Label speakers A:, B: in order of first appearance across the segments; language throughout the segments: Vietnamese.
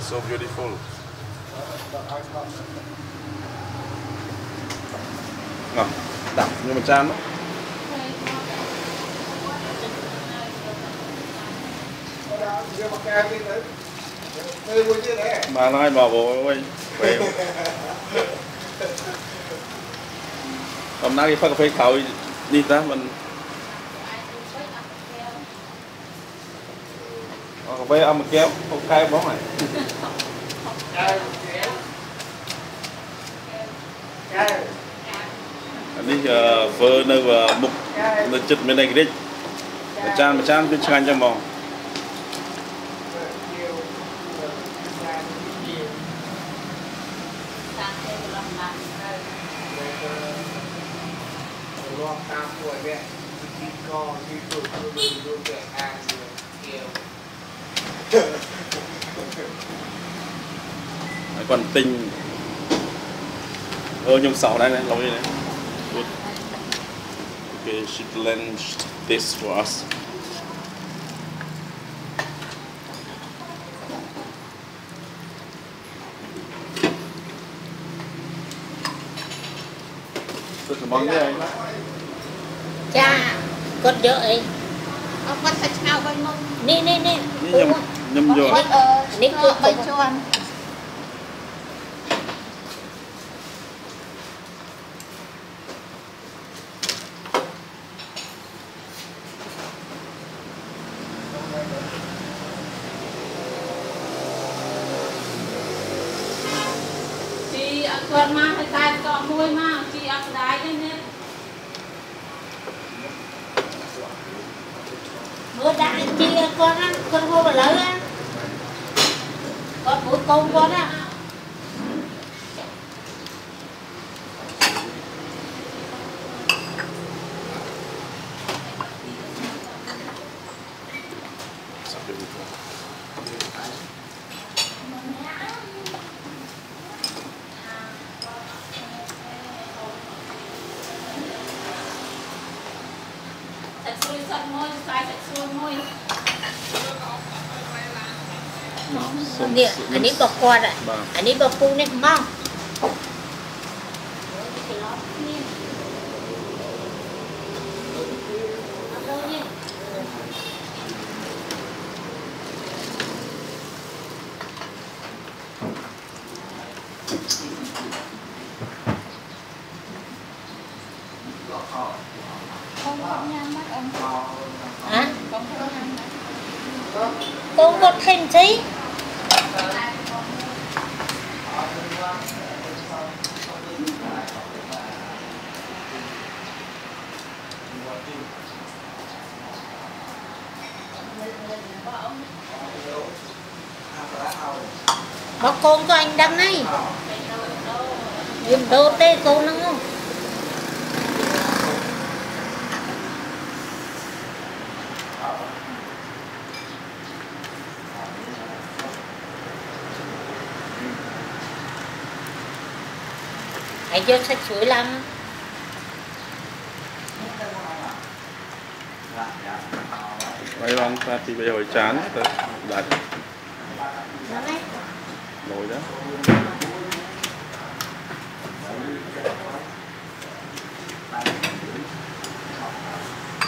A: was so beautiful. Ngọt, đặc như mà chan đó. mà nói bỏ bộ ơi quẹo hôm nay đi phát cà phê khảo đi ta mình Còn bây ông kéo, ông cay
B: bóng này. Anh đi vơ nơi và mục nó chật bên này cái đích. Mà chan mà chan
A: bên chan cho mong. Thank you. Đấy, còn tình ơ nhung sầu đây này lâu đây này. Good. okay she blanched this for us. Rất là mong
C: cha con
D: vợ ấy. គាត់សាច់ឆ្ងោវិញមក
C: នេះនេះនេះ
A: នេះខ្ញុំខ្ញុំយក
D: គាត់អឺ
C: នេះគឺ
D: 3ជាន់
E: ជីអត់គាត់មកហើយតែកក់មួយមកជីអត់ស្ដាយទេនេះ
A: con đã
E: chi con con không là lớn á. Con của con con á. เนี่ยอันนี้
C: บอกกอดอ่ะอันนี้บอกปูเนี่
D: ยมั่ง公
C: 公
D: 娘吗？啊？公
C: 公娘吗？公公天气。Bác con của anh đăng này Em đốt tê cô nó không? Hãy cho sách chuối lắm
A: ta thì bây giờ chán ta đặt đó.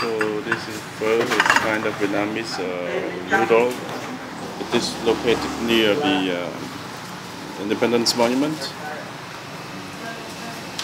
A: So this is pho is kind of Vietnamese uh, noodle. It is located near the uh, Independence Monument.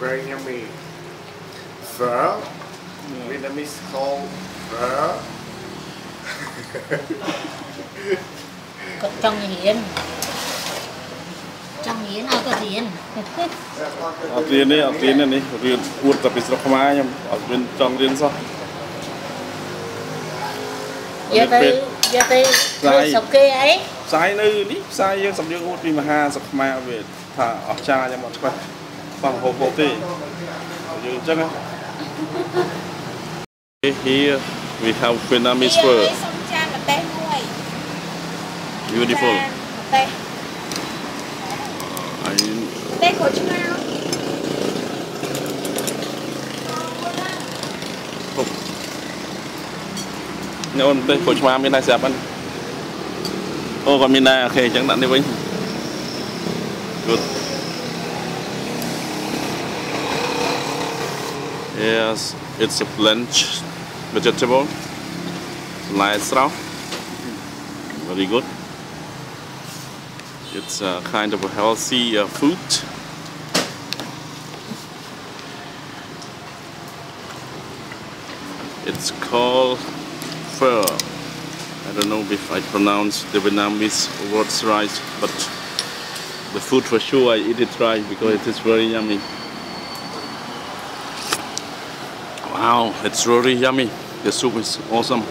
B: very yummy. Phở, yeah. Vietnamese called phở.
C: Có trong hiến. Trong
A: hiến ở có riêng. Ở riêng này, ở riêng này này, riêng cuột tập biết rất mà nhầm, ở bên trong riêng sao. Giờ tới, giờ tới. Sai nơi, ní, sai dân sọc dân vì mà ha, sọc mà về thả ở cha cho bọn quay bằng hộp bộ tỷ như chắc á. Here we have Vietnamese food. Beautiful. tay của chúng ta. Nếu ăn tên của chúng ta bên này dẹp ăn ô còn bên này ok chẳng đặn đi với. good. Yes, it's a blanched vegetable. Nice raw. Very good. It's a kind of a healthy uh, food. It's called pho. I don't know if I pronounce the Vietnamese words right, but the food for sure I eat it right because it is very yummy. Wow, it's really yummy. The soup is awesome.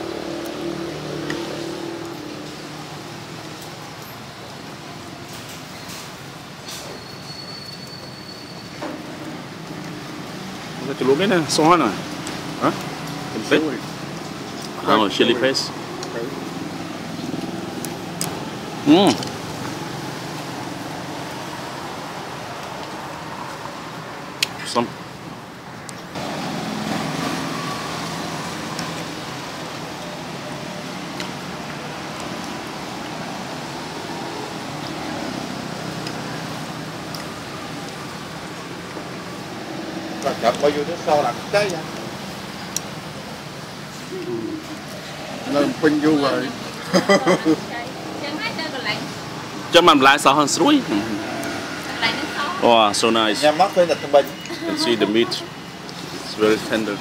A: Cái lúc ấy nè, xóa nè. Hả? Em. Oh, chili paste. Mm. Some.
B: 十個月都收啦，真係。Nên ừ. pin vô rồi.
A: Chắc mình lại sao hơn suối. Wow, so nice.
B: Nhà mắt lên là tầm
A: bệnh. Can see the meat. It's very tender.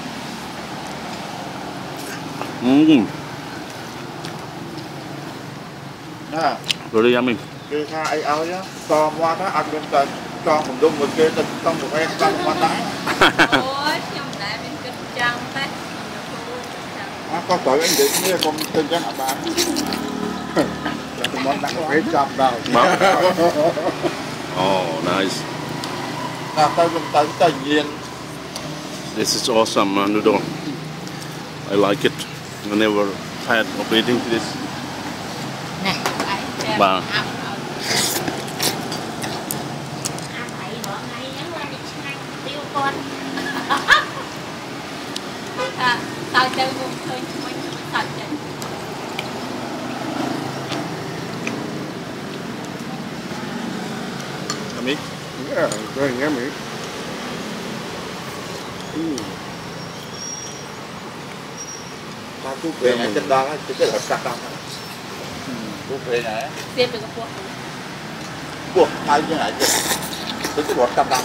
A: Mm.
B: À.
A: Very yummy.
B: Cái ai ao nhá, to mua nó ăn bên tầng con cũng đúng một kia tinh con một em con một
D: con
B: đấy có tội anh định như con tên cho nó bán? Là tụi món đắng hết trăm đâu
A: oh nice.
B: Là tao cũng tao tự nhiên
A: this is awesome uh, noodle I like it. I never had of eating this.
C: Wow ថាតើទៅ
D: មុំឃើញឈ្មោះតើចេញ
A: Yummy.
B: Yeah, very yummy. Mm. Ta cú về này trên đó chứ cái là sạch đâu. Cú về này
D: សៀបទៅកពោះ
B: buộc hai cái này chứ. Cứ cái bọt cam đăng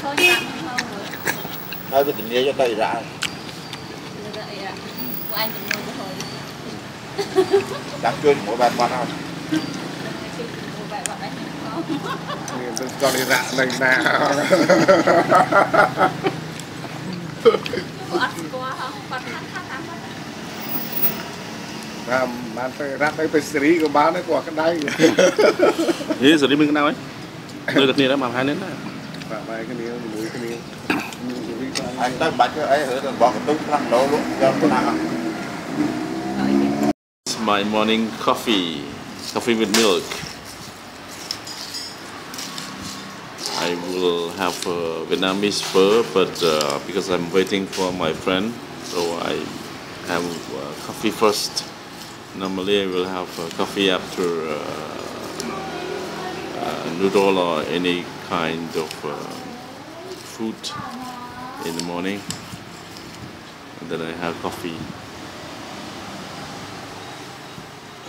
D: ឃើញតាមមកមើល
B: Hai cái tình yêu cho tay ra.
D: លើអីអាពួកអញចំនួនទៅហើយ
B: Đáng chuyên mỗi bạn bạn không?
D: thì của anh cũng mua hồi. Đáng chơi mỗi bạn bạn
B: không đừng cho đi dạ mình nè. Làm dạ, bạn phải rap đấy phải xử lý của bạn đấy của cái đây.
A: Thế xử lý mình cái nào ấy? Tôi được nhiều đó mà hai nến đó.
B: Dạ, Và cái này mũi cái này. Anh tới ấy bỏ cái túi đó luôn cho nó.
A: It's my morning coffee. Coffee with milk. I will have Vietnamese pho, but uh, because I'm waiting for my friend, so I have uh, coffee first. Normally, I will have uh, coffee after uh, uh, noodle or any kind of food in the morning and then I have coffee.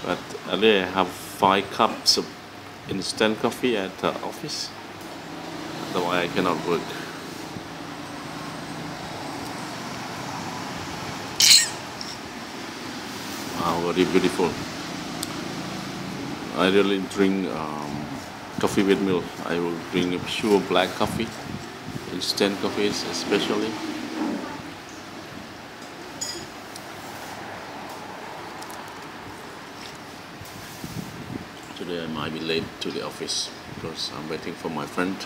A: But earlier I have 5 cups of instant coffee at the office. Otherwise I cannot work. Wow very beautiful. I really drink um, coffee with milk. I will drink pure black coffee instant coffees especially. Today I might be late to the office because I'm waiting for my friend.